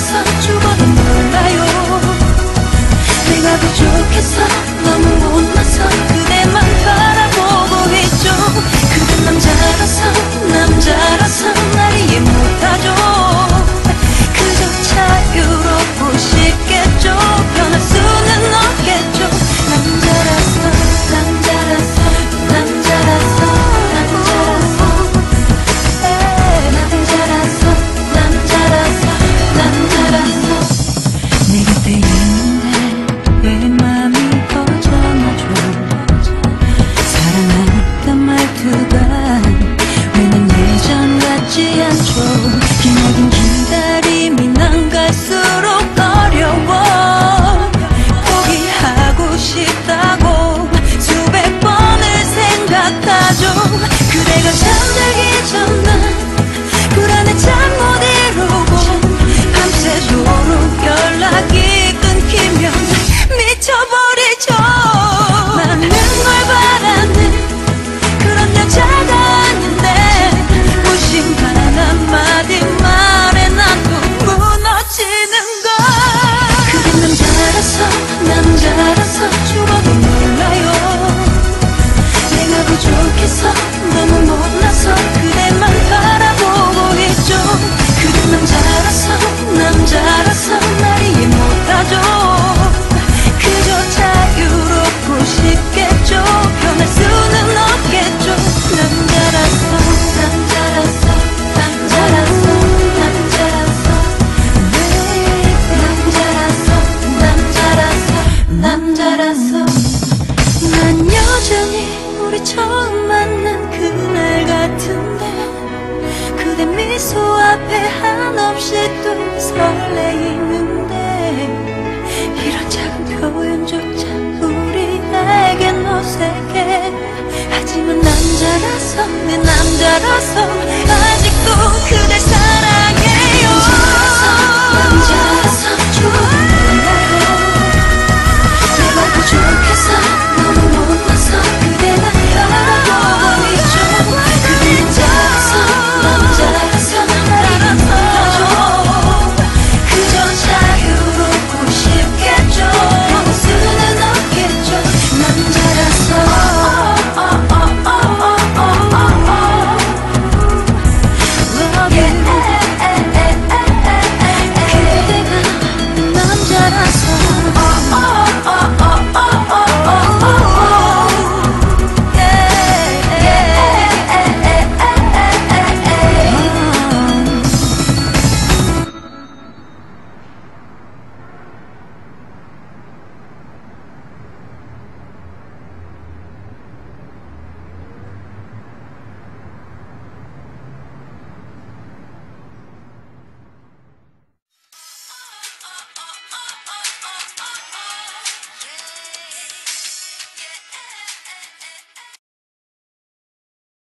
몰라서 죽어도 몰라요. 내가 부족해서 우리 처음 만난 그날 같은데 그대 미소 앞에 한없이 또 설레이는데 이런 작은 표현조차 우리에겐 어색해. 하지만 남자라서 내 남자라서 아직도 그대